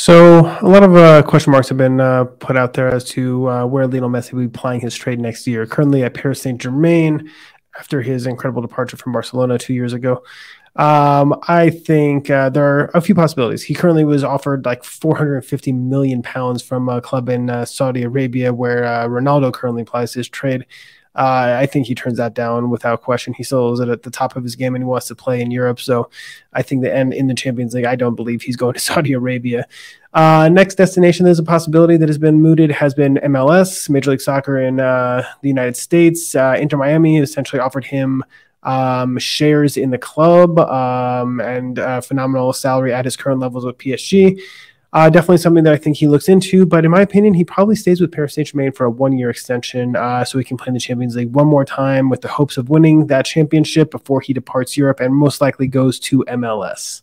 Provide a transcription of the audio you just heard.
So a lot of uh, question marks have been uh, put out there as to uh, where Lionel Messi will be playing his trade next year. Currently at Paris Saint Germain, after his incredible departure from Barcelona two years ago. Um, I think uh, there are a few possibilities. He currently was offered like 450 million pounds from a club in uh, Saudi Arabia, where uh, Ronaldo currently plays his trade. Uh, I think he turns that down without question. He still is at the top of his game and he wants to play in Europe. So I think the end in the Champions League, I don't believe he's going to Saudi Arabia. Uh, next destination, there's a possibility that has been mooted, has been MLS, Major League Soccer in uh, the United States. Inter Miami essentially offered him um, shares in the club um, and phenomenal salary at his current levels with PSG. Uh, definitely something that I think he looks into, but in my opinion, he probably stays with Paris Saint Germain for a one year extension uh, so he can play in the Champions League one more time with the hopes of winning that championship before he departs Europe and most likely goes to MLS.